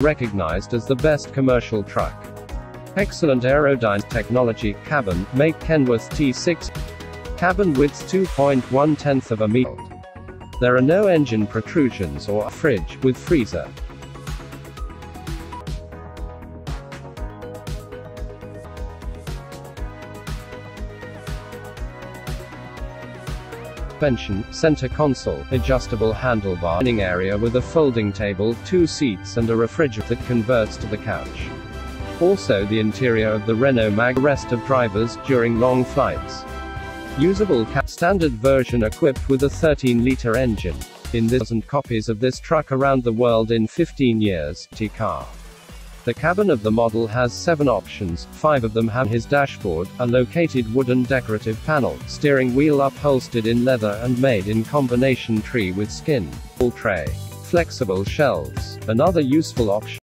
recognized as the best commercial truck. Excellent aerodynamic technology, cabin, make Kenworth T6. Cabin width 2.1 tenth of a meter. There are no engine protrusions or a fridge, with freezer. Suspension, center console, adjustable handlebar, dining area with a folding table, two seats and a refrigerator that converts to the couch. Also the interior of the Renault Mag rest of drivers during long flights. Usable standard version equipped with a 13-liter engine. In this and copies of this truck around the world in 15 years, T-Car. The cabin of the model has seven options, five of them have his dashboard, a located wooden decorative panel, steering wheel upholstered in leather and made in combination tree with skin, full tray, flexible shelves. Another useful option